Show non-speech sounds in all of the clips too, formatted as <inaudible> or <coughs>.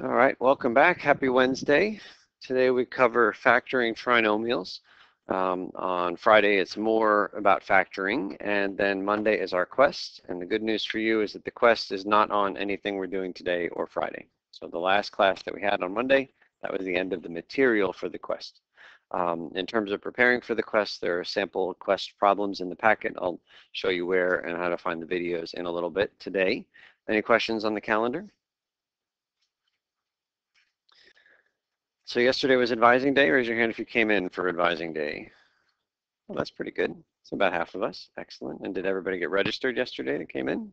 All right, welcome back. Happy Wednesday. Today we cover factoring trinomials. Um, on Friday, it's more about factoring, and then Monday is our quest. And the good news for you is that the quest is not on anything we're doing today or Friday. So the last class that we had on Monday, that was the end of the material for the quest. Um, in terms of preparing for the quest, there are sample quest problems in the packet. I'll show you where and how to find the videos in a little bit today. Any questions on the calendar? So yesterday was advising day. Raise your hand if you came in for advising day. Well, that's pretty good. It's about half of us. Excellent. And did everybody get registered yesterday that came in?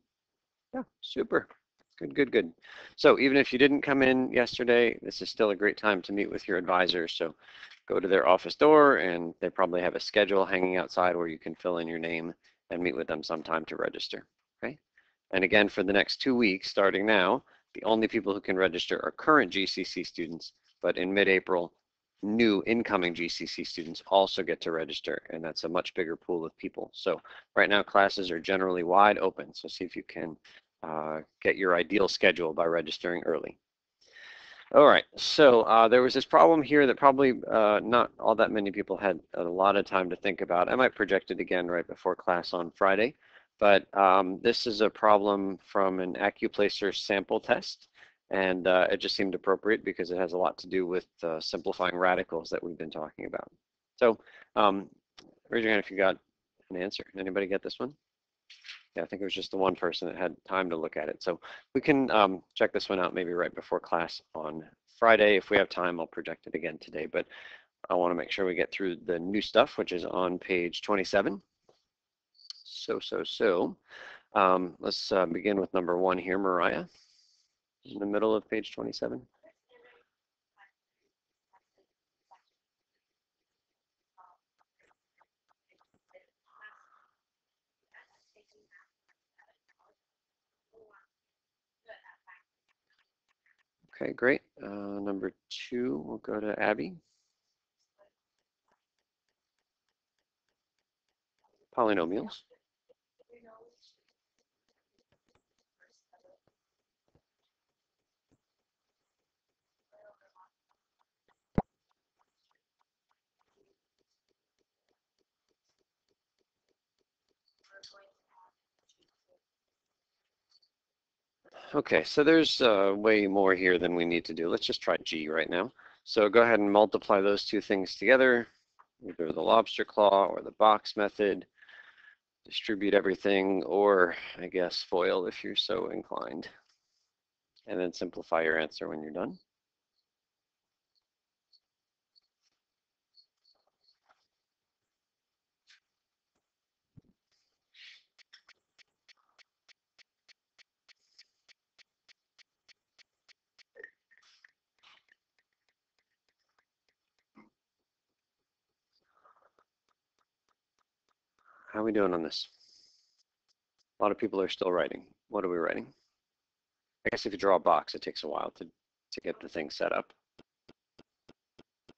Yeah, super. Good, good, good. So even if you didn't come in yesterday, this is still a great time to meet with your advisor. So go to their office door and they probably have a schedule hanging outside where you can fill in your name and meet with them sometime to register. Okay. And again, for the next two weeks, starting now, the only people who can register are current GCC students but in mid-April, new incoming GCC students also get to register, and that's a much bigger pool of people. So right now, classes are generally wide open, so see if you can uh, get your ideal schedule by registering early. All right, so uh, there was this problem here that probably uh, not all that many people had a lot of time to think about. I might project it again right before class on Friday, but um, this is a problem from an Accuplacer sample test. And uh, it just seemed appropriate because it has a lot to do with uh, simplifying radicals that we've been talking about. So um, raise your hand if you got an answer. Anybody get this one? Yeah, I think it was just the one person that had time to look at it. So we can um, check this one out maybe right before class on Friday. If we have time, I'll project it again today. But I want to make sure we get through the new stuff, which is on page 27. So, so, so. Um, let's uh, begin with number one here, Mariah in the middle of page 27. Okay, great. Uh, number two, we'll go to Abby. Polynomials. Okay, so there's uh, way more here than we need to do. Let's just try G right now. So go ahead and multiply those two things together, either the lobster claw or the box method. Distribute everything, or I guess FOIL if you're so inclined. And then simplify your answer when you're done. We doing on this? A lot of people are still writing. What are we writing? I guess if you draw a box, it takes a while to, to get the thing set up.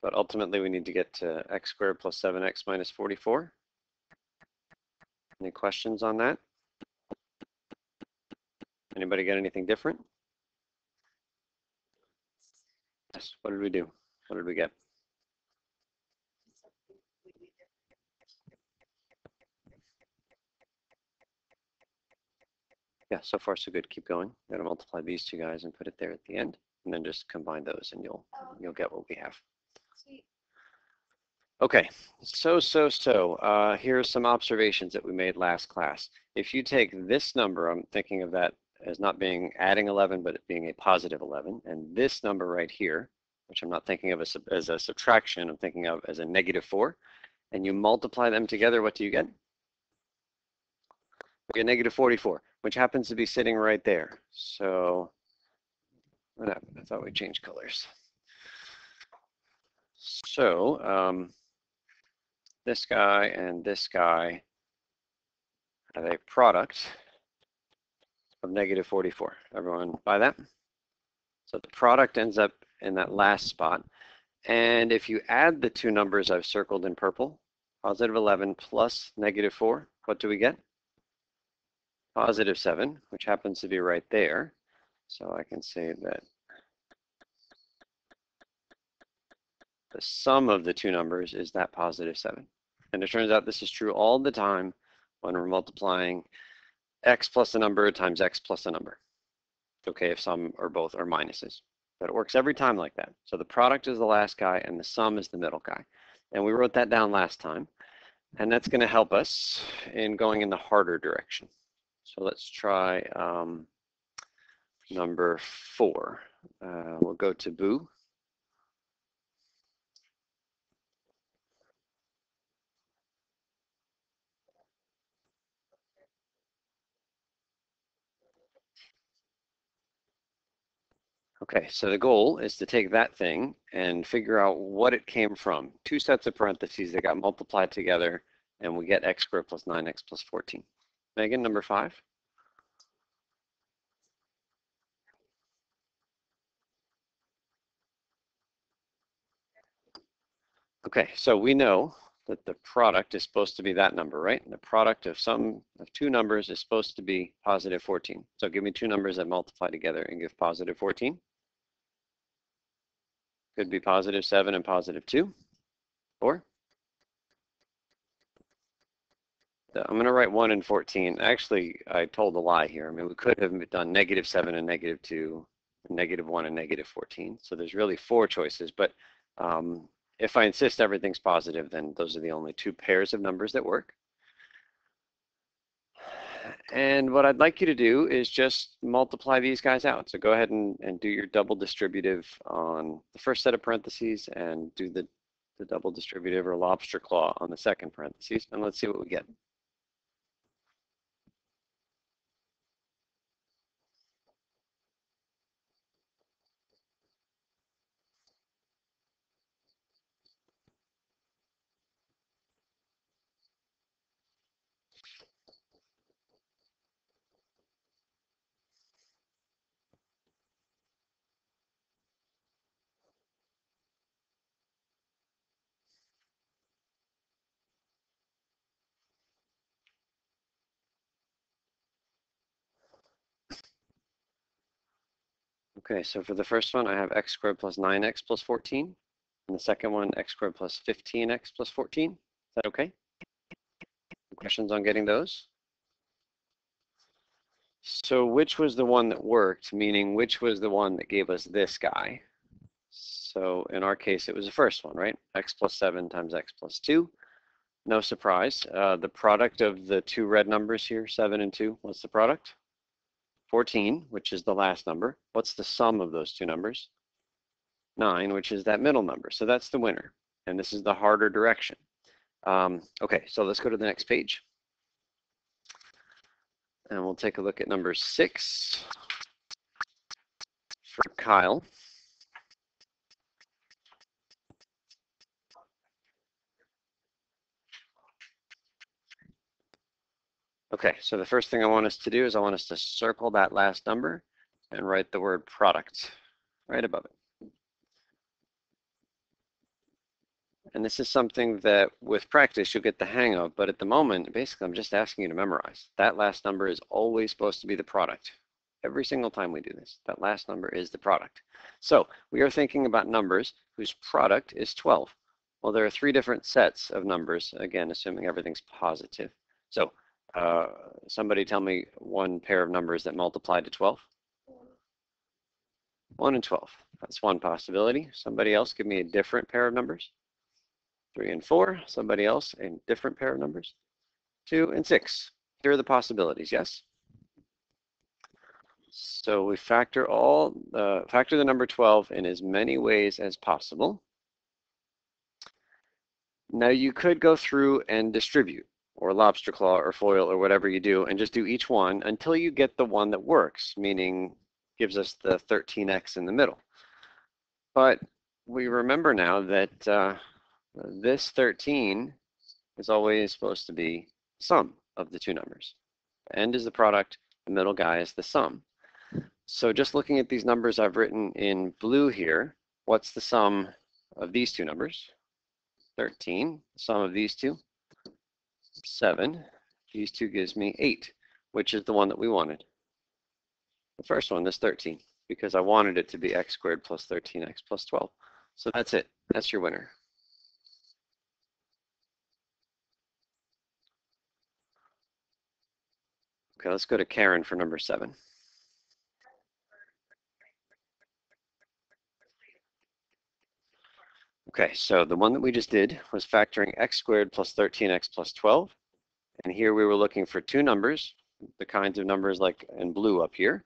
But ultimately, we need to get to x squared plus 7x minus 44. Any questions on that? Anybody get anything different? Yes, what did we do? What did we get? Yeah, so far so good. Keep going. I'm gonna multiply these two guys and put it there at the end, and then just combine those, and you'll you'll get what we have. Sweet. Okay, so, so, so, uh, here are some observations that we made last class. If you take this number, I'm thinking of that as not being adding 11, but it being a positive 11, and this number right here, which I'm not thinking of as a, as a subtraction, I'm thinking of as a negative 4, and you multiply them together, what do you get? We get negative 44 which happens to be sitting right there. So what happened? I thought we changed colors. So um, this guy and this guy have a product of negative 44. Everyone buy that? So the product ends up in that last spot. And if you add the two numbers I've circled in purple, positive 11 plus negative 4, what do we get? Positive 7, which happens to be right there. So I can say that the sum of the two numbers is that positive 7. And it turns out this is true all the time when we're multiplying x plus a number times x plus a number. It's okay if some or both are minuses, but it works every time like that. So the product is the last guy and the sum is the middle guy. And we wrote that down last time. And that's going to help us in going in the harder direction. So let's try um, number four. Uh, we'll go to Boo. Okay, so the goal is to take that thing and figure out what it came from. Two sets of parentheses that got multiplied together, and we get x squared plus 9x plus 14. Megan, number five. Okay, so we know that the product is supposed to be that number, right? And The product of some of two numbers is supposed to be positive 14. So give me two numbers that multiply together and give positive 14. Could be positive 7 and positive 2. Or I'm going to write 1 and 14. Actually, I told a lie here. I mean, we could have done negative 7 and negative 2, negative 1 and negative 14. So there's really four choices. But um, if I insist everything's positive, then those are the only two pairs of numbers that work. And what I'd like you to do is just multiply these guys out. So go ahead and, and do your double distributive on the first set of parentheses and do the, the double distributive or lobster claw on the second parentheses. And let's see what we get. Okay, so for the first one, I have x squared plus 9x plus 14. And the second one, x squared plus 15x plus 14. Is that okay? Questions on getting those? So which was the one that worked, meaning which was the one that gave us this guy? So in our case, it was the first one, right? x plus 7 times x plus 2. No surprise. Uh, the product of the two red numbers here, 7 and 2, what's the product? 14, which is the last number. What's the sum of those two numbers? 9, which is that middle number. So that's the winner. And this is the harder direction. Um, okay, so let's go to the next page. And we'll take a look at number 6 for Kyle. Okay, so the first thing I want us to do is I want us to circle that last number and write the word product right above it. And this is something that with practice you'll get the hang of, but at the moment, basically I'm just asking you to memorize. That last number is always supposed to be the product. Every single time we do this, that last number is the product. So we are thinking about numbers whose product is 12. Well, there are three different sets of numbers, again, assuming everything's positive. So uh, somebody tell me one pair of numbers that multiply to 12? 1 and 12. That's one possibility. Somebody else give me a different pair of numbers. 3 and 4. Somebody else a different pair of numbers. 2 and 6. Here are the possibilities, yes? So we factor all uh, factor the number 12 in as many ways as possible. Now you could go through and distribute or lobster claw or FOIL or whatever you do and just do each one until you get the one that works, meaning gives us the 13x in the middle. But we remember now that uh, this 13 is always supposed to be sum of the two numbers. The end is the product, the middle guy is the sum. So just looking at these numbers I've written in blue here, what's the sum of these two numbers? 13, sum of these two, 7. These two gives me 8, which is the one that we wanted. The first one, this 13, because I wanted it to be x squared plus 13x plus 12. So that's it. That's your winner. Okay, let's go to Karen for number seven. Okay, so the one that we just did was factoring x squared plus 13x plus 12. And here we were looking for two numbers, the kinds of numbers like in blue up here,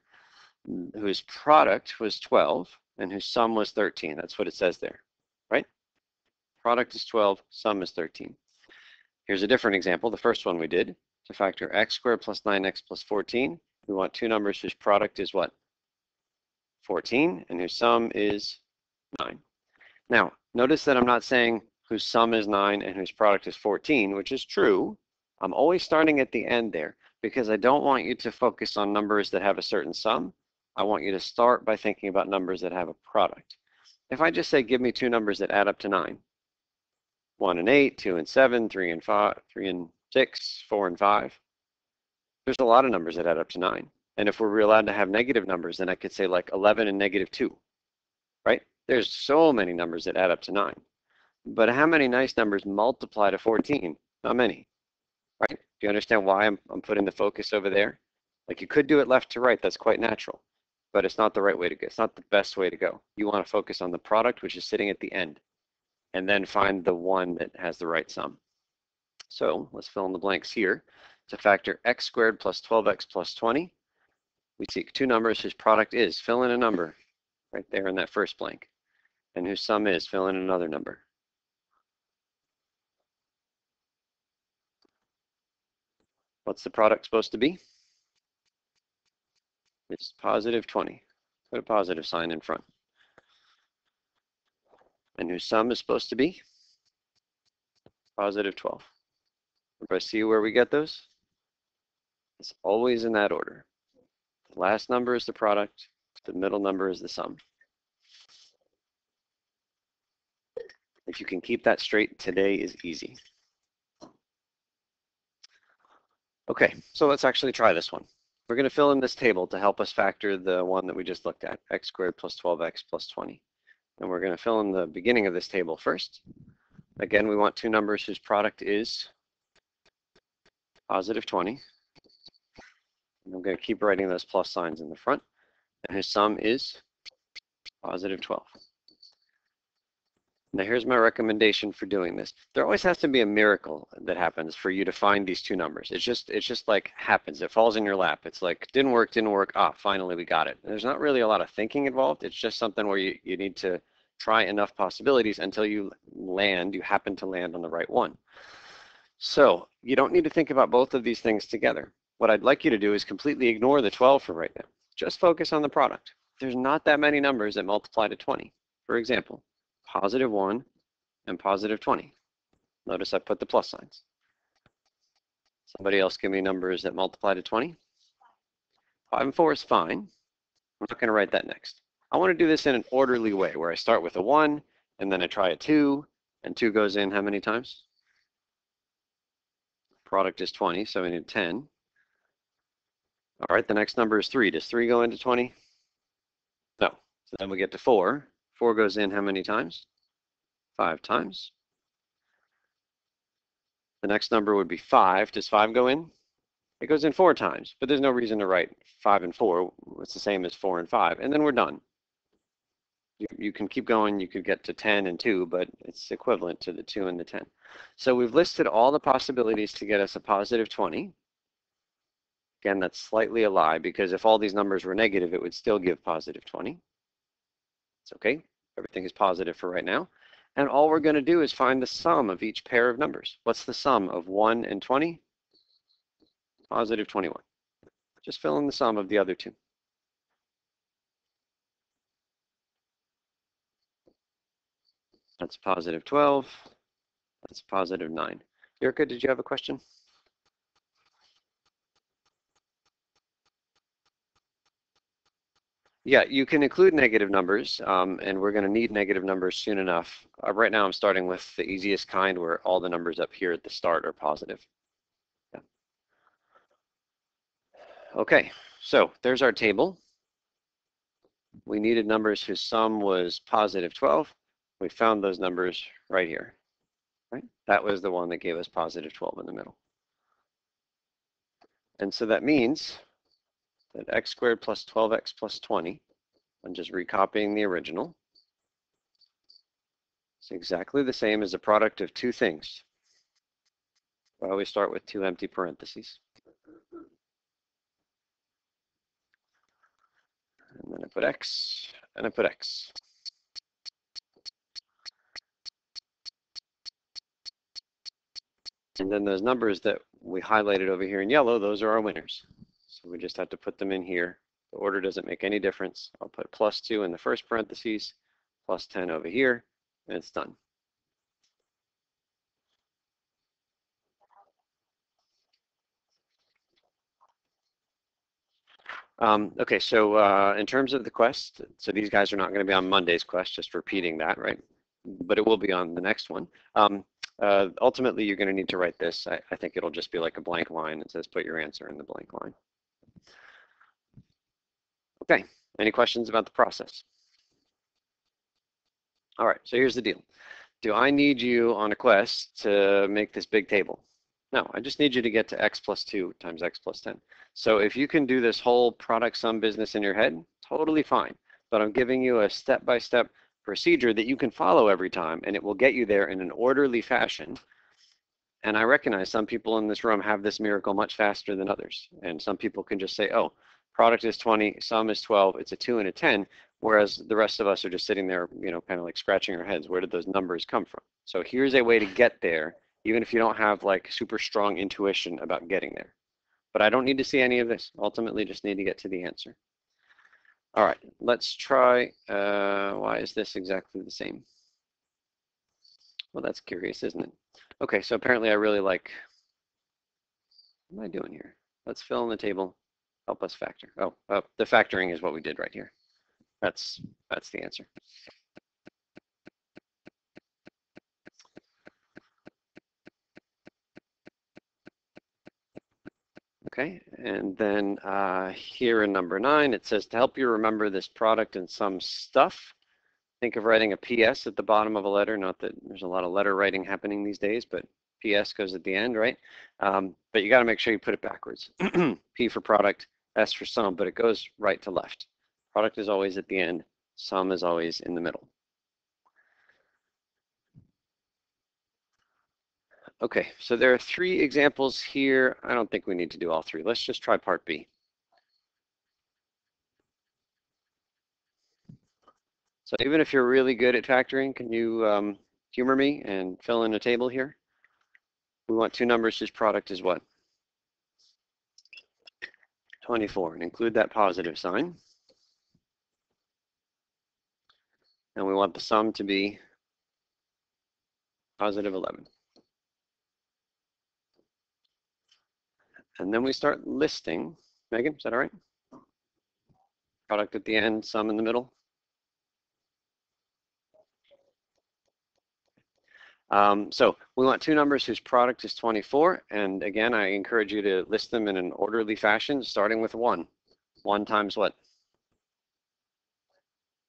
whose product was 12 and whose sum was 13. That's what it says there, right? Product is 12, sum is 13. Here's a different example, the first one we did. To factor x squared plus 9x plus 14, we want two numbers whose product is what? 14, and whose sum is 9. Now, notice that I'm not saying whose sum is 9 and whose product is 14, which is true. I'm always starting at the end there because I don't want you to focus on numbers that have a certain sum. I want you to start by thinking about numbers that have a product. If I just say, give me two numbers that add up to 9, 1 and 8, 2 and 7, 3 and 5, 3 and 6, 4 and 5, there's a lot of numbers that add up to 9. And if we're allowed to have negative numbers, then I could say like 11 and negative 2, right? There's so many numbers that add up to 9. But how many nice numbers multiply to 14? Not many, right? Do you understand why I'm, I'm putting the focus over there? Like you could do it left to right, that's quite natural, but it's not the right way to go. It's not the best way to go. You want to focus on the product, which is sitting at the end, and then find the one that has the right sum. So let's fill in the blanks here. To factor x squared plus 12x plus 20, we seek two numbers whose product is, fill in a number right there in that first blank, and whose sum is, fill in another number. What's the product supposed to be? It's positive 20. Put a positive sign in front. And whose sum is supposed to be? Positive 12. Everybody see where we get those? It's always in that order. The last number is the product. The middle number is the sum. If you can keep that straight, today is easy. Okay, so let's actually try this one. We're going to fill in this table to help us factor the one that we just looked at, x squared plus 12x plus 20. And we're going to fill in the beginning of this table first. Again, we want two numbers whose product is positive 20. And I'm going to keep writing those plus signs in the front. And his sum is positive 12. Now here's my recommendation for doing this. There always has to be a miracle that happens for you to find these two numbers. It's just it's just like happens. It falls in your lap. It's like didn't work, didn't work. Ah, finally we got it. And there's not really a lot of thinking involved. It's just something where you, you need to try enough possibilities until you land, you happen to land on the right one. So you don't need to think about both of these things together. What I'd like you to do is completely ignore the 12 for right now. Just focus on the product. There's not that many numbers that multiply to 20. For example, positive 1 and positive 20. Notice I put the plus signs. Somebody else give me numbers that multiply to 20. 5 and 4 is fine. I'm not going to write that next. I want to do this in an orderly way where I start with a 1 and then I try a 2 and 2 goes in how many times? Product is 20, so we need 10. All right, the next number is 3. Does 3 go into 20? No. So then we get to 4. 4 goes in how many times? 5 times. The next number would be 5. Does 5 go in? It goes in 4 times, but there's no reason to write 5 and 4. It's the same as 4 and 5, and then we're done. You, you can keep going. You could get to 10 and 2, but it's equivalent to the 2 and the 10. So we've listed all the possibilities to get us a positive 20. Again, that's slightly a lie because if all these numbers were negative, it would still give positive 20. It's okay. Everything is positive for right now. And all we're going to do is find the sum of each pair of numbers. What's the sum of 1 and 20? Positive 21. Just fill in the sum of the other two. That's positive 12. That's positive 9. Yurka, did you have a question? Yeah, you can include negative numbers, um, and we're going to need negative numbers soon enough. Uh, right now, I'm starting with the easiest kind where all the numbers up here at the start are positive. Yeah. Okay, so there's our table. We needed numbers whose sum was positive 12. we found those numbers right here, right? That was the one that gave us positive 12 in the middle. And so that means that x squared plus 12x plus 20, I'm just recopying the original, it's exactly the same as a product of two things. I always start with two empty parentheses. And then I put x, and I put x. And then those numbers that we highlighted over here in yellow, those are our winners. So we just have to put them in here. The order doesn't make any difference. I'll put plus 2 in the first parentheses, plus 10 over here, and it's done. Um, okay, so uh, in terms of the quest, so these guys are not going to be on Monday's quest, just repeating that, right? But it will be on the next one. Um, uh, ultimately, you're going to need to write this. I, I, think it'll just be like a blank line that says put your answer in the blank line. Okay, any questions about the process? All right, so here's the deal. Do I need you on a quest to make this big table? No, I just need you to get to x plus 2 times x plus 10. So if you can do this whole product sum business in your head, totally fine. But I'm giving you a step-by-step -step procedure that you can follow every time, and it will get you there in an orderly fashion. And I recognize some people in this room have this miracle much faster than others. And some people can just say, oh, product is 20, sum is 12, it's a 2 and a 10, whereas the rest of us are just sitting there, you know, kind of like scratching our heads. Where did those numbers come from? So here's a way to get there even if you don't have like super strong intuition about getting there. But I don't need to see any of this. Ultimately, just need to get to the answer. All right, let's try, uh, why is this exactly the same? Well, that's curious, isn't it? Okay, so apparently I really like, what am I doing here? Let's fill in the table, help us factor. Oh, uh, the factoring is what we did right here. That's, that's the answer. Okay, and then uh, here in number nine, it says to help you remember this product and sum stuff, think of writing a PS at the bottom of a letter. Not that there's a lot of letter writing happening these days, but PS goes at the end, right? Um, but you got to make sure you put it backwards. <clears throat> P for product, S for sum, but it goes right to left. Product is always at the end, sum is always in the middle. Okay, so there are three examples here. I don't think we need to do all three. Let's just try part B. So even if you're really good at factoring, can you um, humor me and fill in a table here? We want two numbers whose product is what? 24, and include that positive sign. And we want the sum to be positive 11. And then we start listing. Megan, is that all right? Product at the end, sum in the middle. Um, so we want two numbers whose product is 24. And again, I encourage you to list them in an orderly fashion, starting with one. One times what?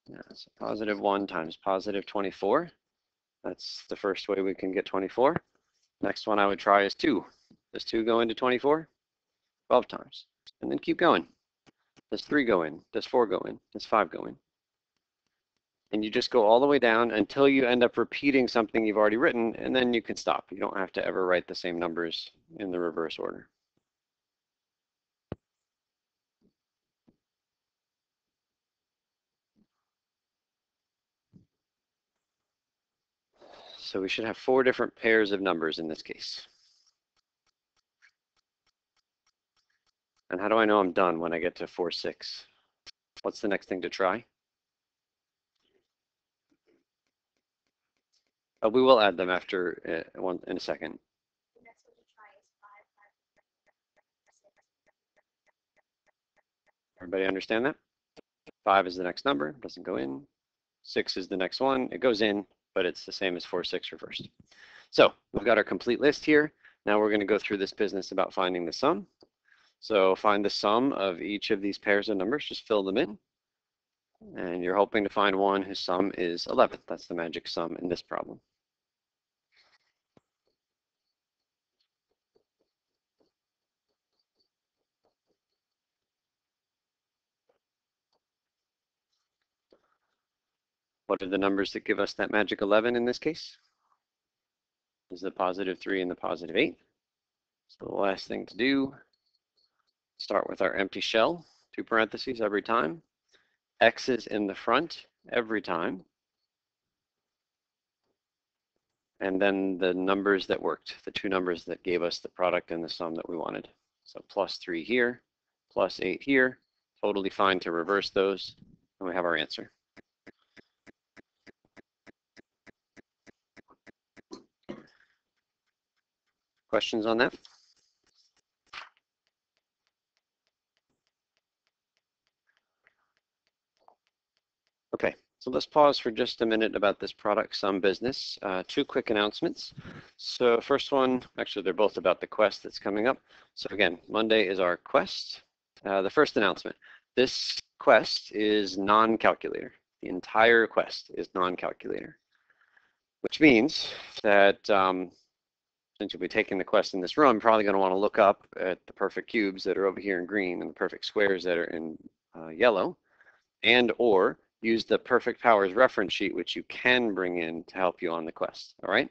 Yeah, so positive one times positive 24. That's the first way we can get 24. Next one I would try is two. Does two go into 24? 12 times. And then keep going. Does three go in? Does four go in? Does five go in? And you just go all the way down until you end up repeating something you've already written, and then you can stop. You don't have to ever write the same numbers in the reverse order. So we should have four different pairs of numbers in this case. And how do I know I'm done when I get to 4, 6? What's the next thing to try? Oh, we will add them after uh, one in a second. Everybody understand that? Five is the next number, doesn't go in. Six is the next one, it goes in, but it's the same as four, six reversed. So we've got our complete list here. Now we're gonna go through this business about finding the sum. So find the sum of each of these pairs of numbers, just fill them in. And you're hoping to find one whose sum is 11. That's the magic sum in this problem. What are the numbers that give us that magic 11 in this case? Is the positive 3 and the positive 8. So the last thing to do, start with our empty shell, two parentheses every time. X is in the front every time. And then the numbers that worked, the two numbers that gave us the product and the sum that we wanted. So plus 3 here, plus 8 here. Totally fine to reverse those, and we have our answer. Questions on that? Okay, so let's pause for just a minute about this product sum business. Uh, two quick announcements. So first one, actually they're both about the quest that's coming up. So again, Monday is our quest. Uh, the first announcement, this quest is non-calculator. The entire quest is non-calculator, which means that um, since you'll be taking the quest in this room, probably going to want to look up at the perfect cubes that are over here in green and the perfect squares that are in uh, yellow, and or use the perfect powers reference sheet, which you can bring in to help you on the quest, all right?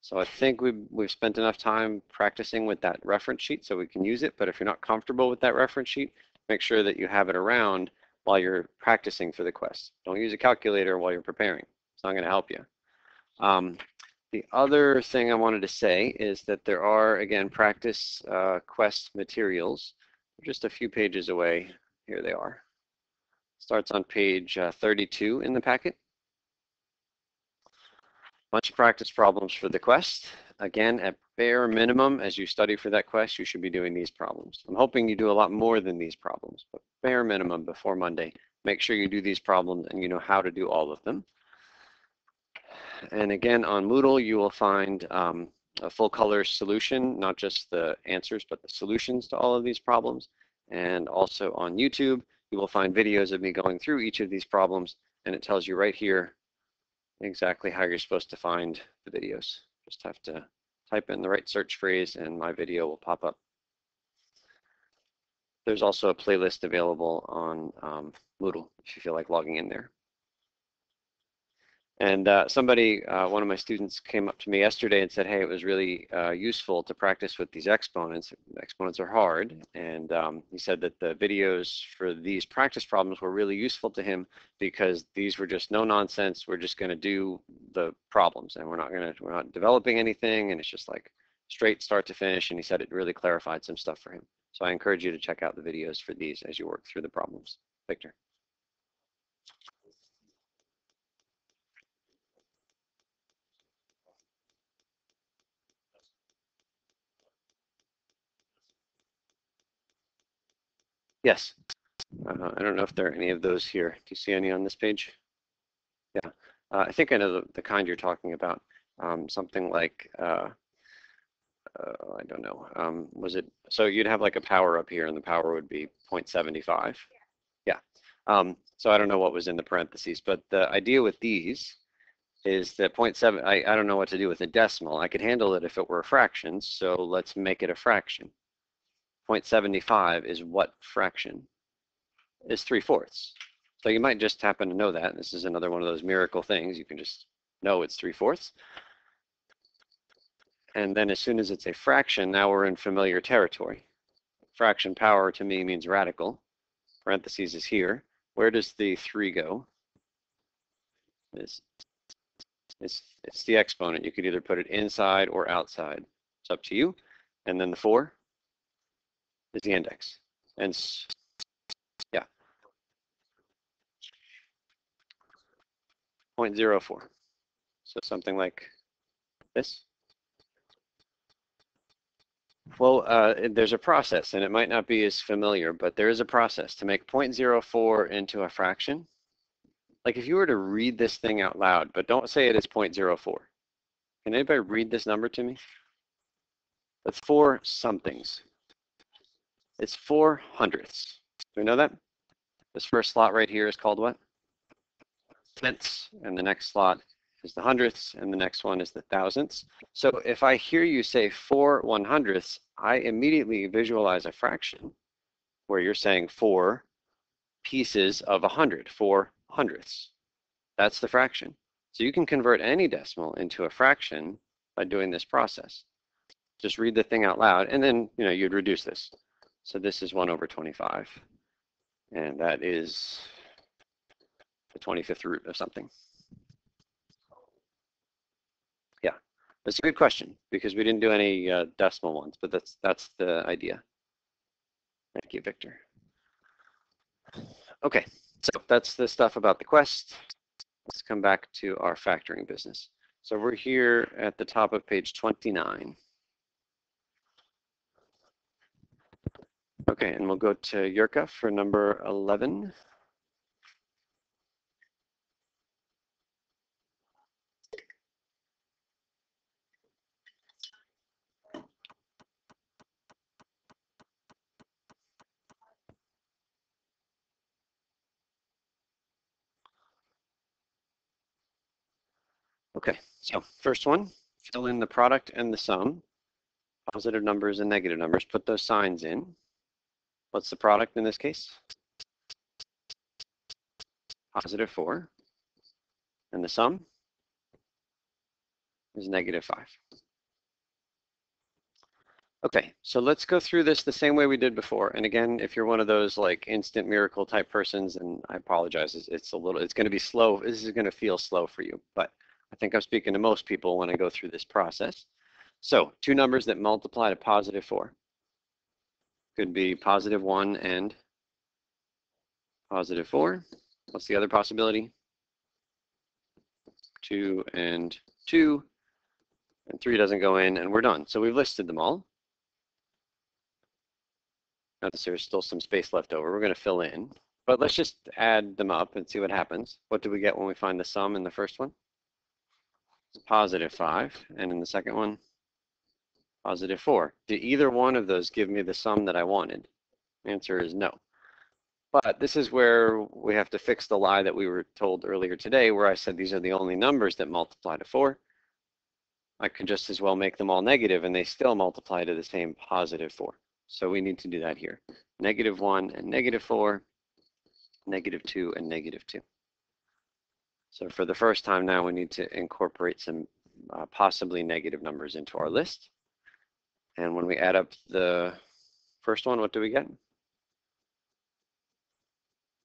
So I think we've, we've spent enough time practicing with that reference sheet so we can use it, but if you're not comfortable with that reference sheet, make sure that you have it around while you're practicing for the quest. Don't use a calculator while you're preparing. It's not going to help you. Um, the other thing I wanted to say is that there are, again, practice uh, quest materials. just a few pages away. Here they are. Starts on page uh, 32 in the packet. Bunch of practice problems for the quest. Again, at bare minimum, as you study for that quest, you should be doing these problems. I'm hoping you do a lot more than these problems, but bare minimum before Monday, make sure you do these problems and you know how to do all of them. And again, on Moodle, you will find um, a full color solution, not just the answers, but the solutions to all of these problems. And also on YouTube, you will find videos of me going through each of these problems, and it tells you right here exactly how you're supposed to find the videos. Just have to type in the right search phrase and my video will pop up. There's also a playlist available on um, Moodle if you feel like logging in there. And uh, somebody, uh, one of my students came up to me yesterday and said, hey, it was really uh, useful to practice with these exponents. Exponents are hard. And um, he said that the videos for these practice problems were really useful to him because these were just no nonsense. We're just going to do the problems and we're not going to, we're not developing anything. And it's just like straight start to finish. And he said it really clarified some stuff for him. So I encourage you to check out the videos for these as you work through the problems. Victor. Yes. Uh, I don't know if there are any of those here. Do you see any on this page? Yeah. Uh, I think I know the, the, kind you're talking about. Um, something like, uh, uh I don't know, um, was it, so you'd have like a power up here and the power would be 0.75. Yeah. Um, so I don't know what was in the parentheses, but the idea with these is that 0.7, I, I don't know what to do with a decimal. I could handle it if it were a fraction, so let's make it a fraction. 0.75 is what fraction? Is 3 fourths. So you might just happen to know that. This is another one of those miracle things. You can just know it's 3 fourths. And then as soon as it's a fraction, now we're in familiar territory. Fraction power to me means radical. Parentheses is here. Where does the 3 go? It's, it's, it's the exponent. You could either put it inside or outside. It's up to you. And then the 4? Is the index. And yeah, 0.04. So something like this. Well, uh, there's a process, and it might not be as familiar, but there is a process to make 0.04 into a fraction. Like if you were to read this thing out loud, but don't say it is 0.04. Can anybody read this number to me? That's four somethings. It's four hundredths. Do we know that? This first slot right here is called what? Tenths, and the next slot is the hundredths, and the next one is the thousandths. So if I hear you say four one hundredths, I immediately visualize a fraction where you're saying four pieces of a hundred, four hundredths. That's the fraction. So you can convert any decimal into a fraction by doing this process. Just read the thing out loud, and then you know you'd reduce this. So this is 1 over 25, and that is the 25th root of something. Yeah, that's a good question because we didn't do any uh, decimal ones, but that's that's the idea. Thank you, Victor. Okay, so that's the stuff about the quest. Let's come back to our factoring business. So we're here at the top of page 29. Okay, and we'll go to Yurka for number 11. Okay, so first one, fill in the product and the sum, positive numbers and negative numbers, put those signs in. What's the product in this case? Positive 4. And the sum is negative 5. Okay, so let's go through this the same way we did before. And again, if you're one of those like instant miracle type persons, and I apologize, it's, a little, it's going to be slow. This is going to feel slow for you, but I think I'm speaking to most people when I go through this process. So two numbers that multiply to positive 4 could be positive 1 and positive 4. What's the other possibility? 2 and 2. And 3 doesn't go in, and we're done. So we've listed them all. Notice there's still some space left over. We're going to fill in. But let's just add them up and see what happens. What do we get when we find the sum in the first one? It's positive 5. And in the second one? Positive 4. Did either one of those give me the sum that I wanted? answer is no. But this is where we have to fix the lie that we were told earlier today where I said these are the only numbers that multiply to 4. I could just as well make them all negative and they still multiply to the same positive 4. So we need to do that here. Negative 1 and negative 4, negative 2 and negative 2. So for the first time now we need to incorporate some uh, possibly negative numbers into our list. And when we add up the first one, what do we get?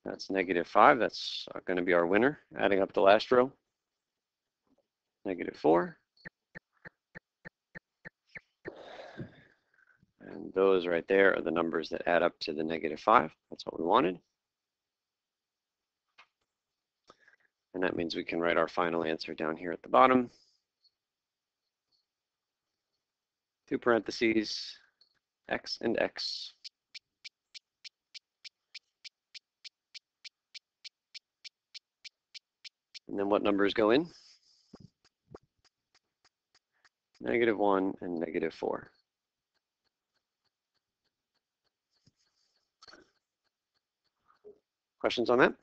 That's negative 5. That's going to be our winner, adding up the last row. Negative 4. And those right there are the numbers that add up to the negative 5. That's what we wanted. And that means we can write our final answer down here at the bottom. Two parentheses, x and x. And then what numbers go in? Negative 1 and negative 4. Questions on that?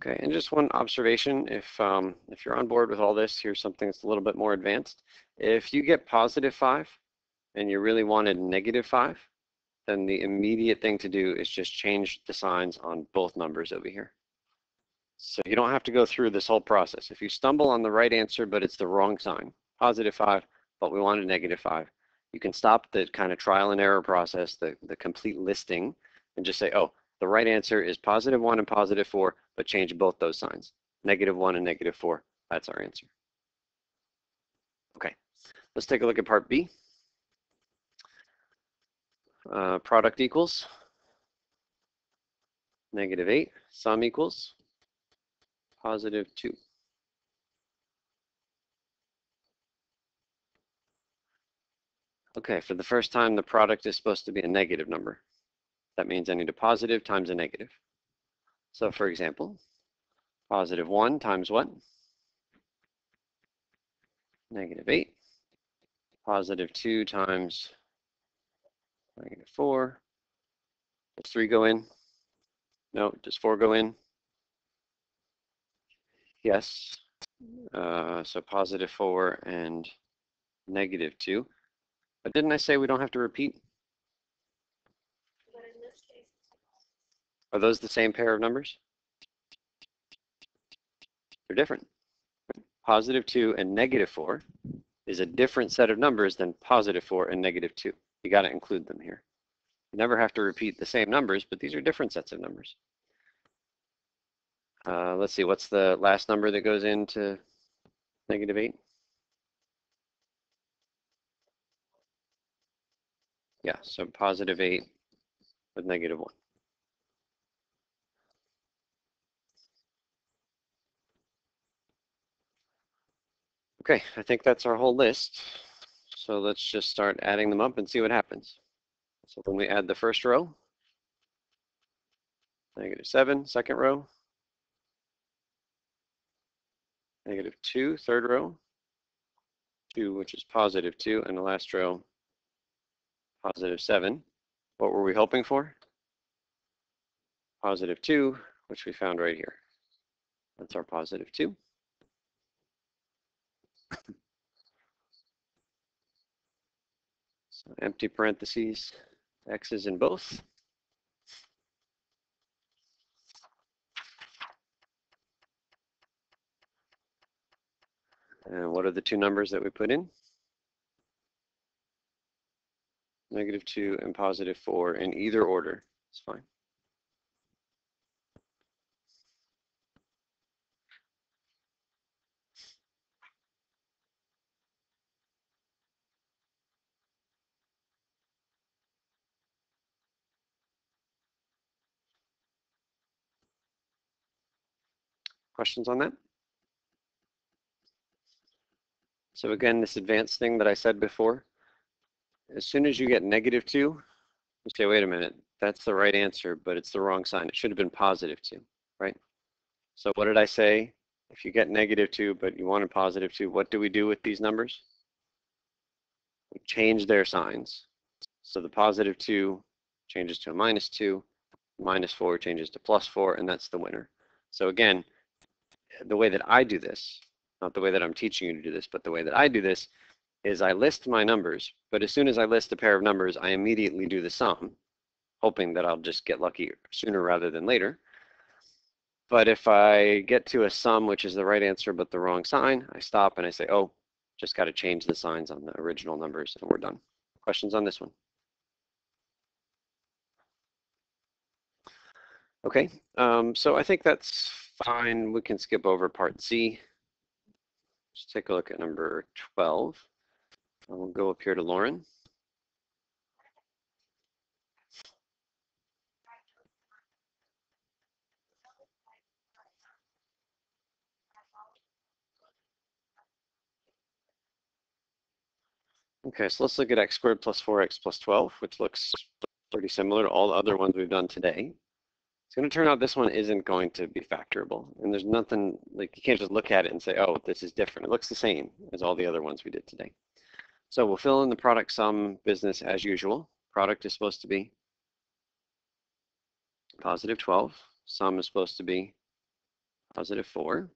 Okay, and just one observation, if, um, if you're on board with all this, here's something that's a little bit more advanced. If you get positive 5 and you really wanted negative 5, then the immediate thing to do is just change the signs on both numbers over here. So you don't have to go through this whole process. If you stumble on the right answer, but it's the wrong sign, positive 5, but we want a negative 5, you can stop the kind of trial and error process, the, the complete listing, and just say, oh, the right answer is positive 1 and positive 4, but change both those signs. Negative 1 and negative 4. That's our answer. Okay, let's take a look at part B. Uh, product equals negative 8. Sum equals positive 2. Okay, for the first time, the product is supposed to be a negative number. That means I need a positive times a negative. So for example, positive 1 times what? negative 8. Positive 2 times negative 4. Does 3 go in? No. Does 4 go in? Yes. Uh, so positive 4 and negative 2. But didn't I say we don't have to repeat? Are those the same pair of numbers? They're different. Positive 2 and negative 4 is a different set of numbers than positive 4 and negative 2. You got to include them here. You never have to repeat the same numbers, but these are different sets of numbers. Uh, let's see, what's the last number that goes into negative 8? Yeah, so positive 8 with negative 1. Okay, I think that's our whole list. So let's just start adding them up and see what happens. So when we add the first row, negative 7, second row, negative 2, third row, 2, which is positive 2, and the last row, positive 7. What were we hoping for? Positive 2, which we found right here. That's our positive 2. So <coughs> empty parentheses, x's in both. And what are the two numbers that we put in? Negative 2 and positive 4 in either order. It's fine. Questions on that? So again, this advanced thing that I said before, as soon as you get negative 2, you say, wait a minute, that's the right answer, but it's the wrong sign. It should have been positive 2, right? So what did I say? If you get negative 2, but you want a positive 2, what do we do with these numbers? We change their signs. So the positive 2 changes to a minus 2, minus 4 changes to plus 4, and that's the winner. So again, the way that I do this, not the way that I'm teaching you to do this, but the way that I do this is I list my numbers, but as soon as I list a pair of numbers, I immediately do the sum, hoping that I'll just get lucky sooner rather than later. But if I get to a sum which is the right answer but the wrong sign, I stop and I say, oh, just got to change the signs on the original numbers and we're done. Questions on this one? Okay, um, so I think that's fine. We can skip over part C. Let's take a look at number 12. We'll go up here to Lauren. Okay, so let's look at x squared plus 4x plus 12, which looks pretty similar to all the other ones we've done today. It's going to turn out this one isn't going to be factorable. And there's nothing, like you can't just look at it and say, oh, this is different. It looks the same as all the other ones we did today. So we'll fill in the product sum business as usual. Product is supposed to be positive 12. Sum is supposed to be positive 4.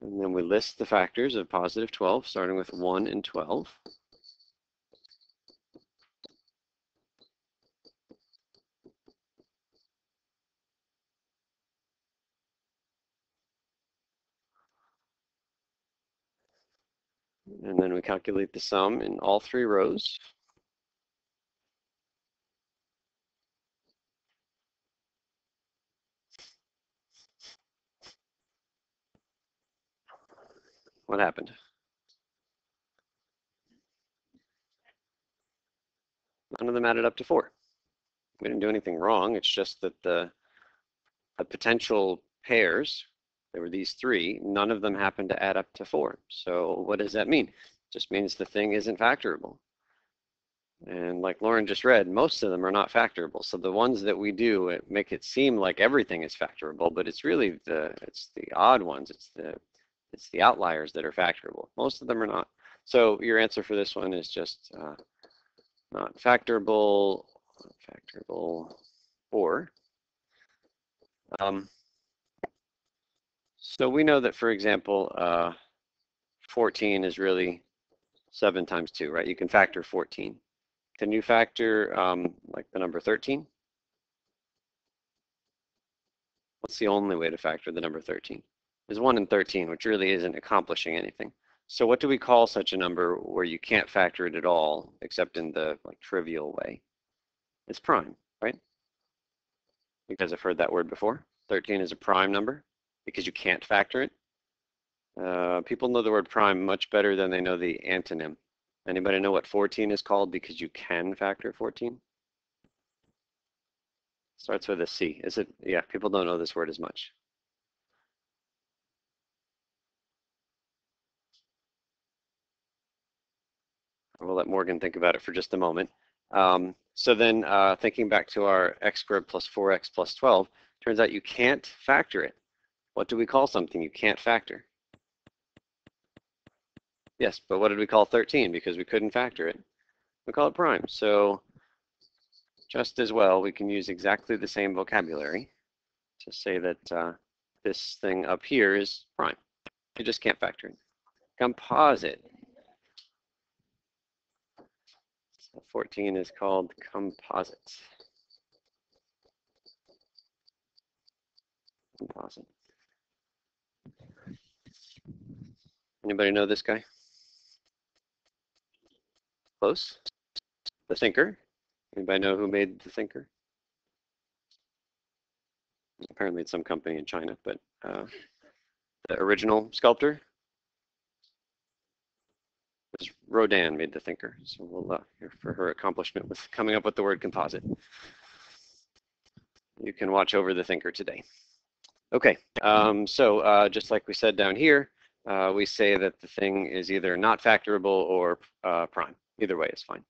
And then we list the factors of positive 12, starting with 1 and 12. And then we calculate the sum in all three rows. What happened? None of them added up to four. We didn't do anything wrong. It's just that the, the potential pairs there were these three. None of them happened to add up to four. So what does that mean? Just means the thing isn't factorable. And like Lauren just read, most of them are not factorable. So the ones that we do it make it seem like everything is factorable, but it's really the it's the odd ones. It's the It's the outliers that are factorable. Most of them are not. So your answer for this one is just uh, not factorable, factorable, or. Um, so we know that, for example, uh, 14 is really 7 times 2, right? You can factor 14. Can you factor um, like the number 13? What's the only way to factor the number 13? Is 1 and 13, which really isn't accomplishing anything. So what do we call such a number where you can't factor it at all, except in the like trivial way? It's prime, right? You guys have heard that word before. 13 is a prime number because you can't factor it. Uh, people know the word prime much better than they know the antonym. Anybody know what 14 is called because you can factor 14? Starts with a C. Is it? Yeah, people don't know this word as much. We'll let Morgan think about it for just a moment. Um, so then uh, thinking back to our x squared plus 4x plus 12, turns out you can't factor it. What do we call something you can't factor? Yes, but what did we call 13? Because we couldn't factor it. We call it prime. So just as well, we can use exactly the same vocabulary to say that uh, this thing up here is prime. You just can't factor it. Composite. So 14 is called composite. Composite. Anybody know this guy? Close. The thinker. Anybody know who made the thinker? Apparently it's some company in China, but uh, the original sculptor was Rodin made the thinker. So we'll uh, hear for her accomplishment with coming up with the word composite. You can watch over the thinker today. Okay, um, so uh, just like we said down here, uh, we say that the thing is either not factorable or uh, prime. Either way is fine.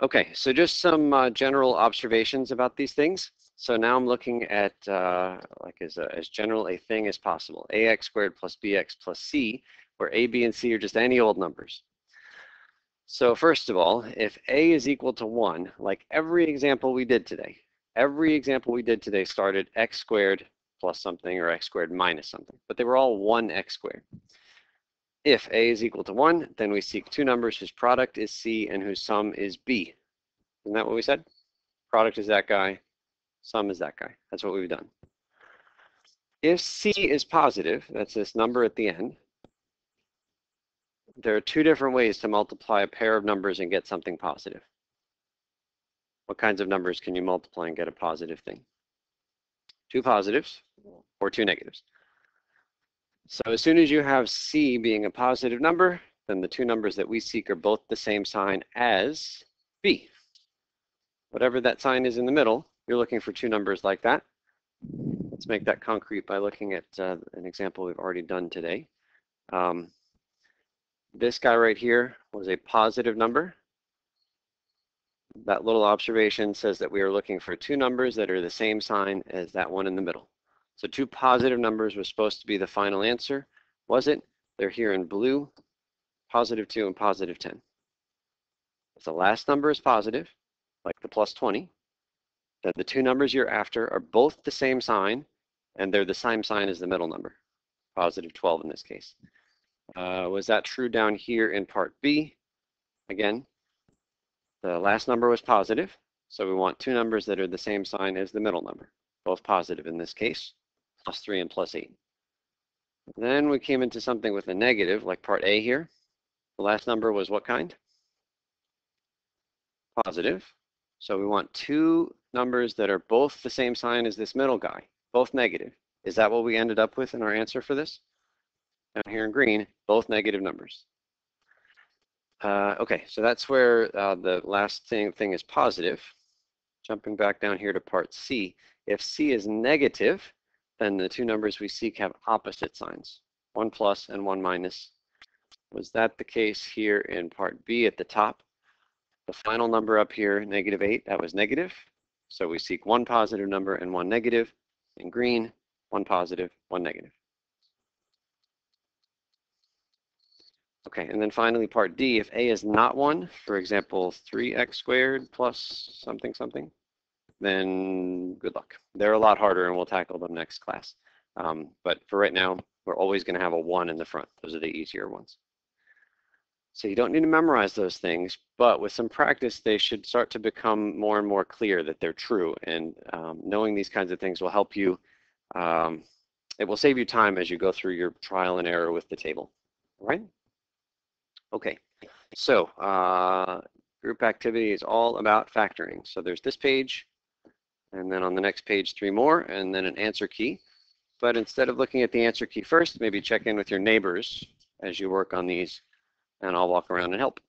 Okay, so just some uh, general observations about these things. So now I'm looking at uh, like as, as general a thing as possible. ax squared plus bx plus c, where a, b, and c are just any old numbers. So first of all, if a is equal to 1, like every example we did today, every example we did today started x squared plus something or x squared minus something, but they were all 1x squared. If a is equal to 1, then we seek two numbers whose product is c and whose sum is b. Isn't that what we said? Product is that guy, sum is that guy. That's what we've done. If c is positive, that's this number at the end, there are two different ways to multiply a pair of numbers and get something positive. What kinds of numbers can you multiply and get a positive thing? Two positives or two negatives. So as soon as you have C being a positive number, then the two numbers that we seek are both the same sign as B. Whatever that sign is in the middle, you're looking for two numbers like that. Let's make that concrete by looking at uh, an example we've already done today. Um, this guy right here was a positive number. That little observation says that we are looking for two numbers that are the same sign as that one in the middle. So two positive numbers was supposed to be the final answer. Was it? They're here in blue, positive 2 and positive 10. If the last number is positive, like the plus 20, then the two numbers you're after are both the same sign, and they're the same sign as the middle number, positive 12 in this case. Uh, was that true down here in part B? Again, the last number was positive, so we want two numbers that are the same sign as the middle number, both positive in this case plus 3 and plus 8. Then we came into something with a negative, like part A here. The last number was what kind? Positive. So we want two numbers that are both the same sign as this middle guy, both negative. Is that what we ended up with in our answer for this? Down here in green, both negative numbers. Uh, okay, so that's where uh, the last thing, thing is positive. Jumping back down here to part C. If C is negative, then the two numbers we seek have opposite signs, one plus and one minus. Was that the case here in part B at the top? The final number up here, negative 8, that was negative. So we seek one positive number and one negative. In green, one positive, one negative. Okay, and then finally part D, if A is not one, for example, 3x squared plus something something, then good luck. They're a lot harder and we'll tackle them next class. Um, but for right now, we're always gonna have a one in the front. Those are the easier ones. So you don't need to memorize those things, but with some practice, they should start to become more and more clear that they're true. And um, knowing these kinds of things will help you, um, it will save you time as you go through your trial and error with the table, all right? Okay, so uh, group activity is all about factoring. So there's this page, and then on the next page, three more, and then an answer key. But instead of looking at the answer key first, maybe check in with your neighbors as you work on these, and I'll walk around and help.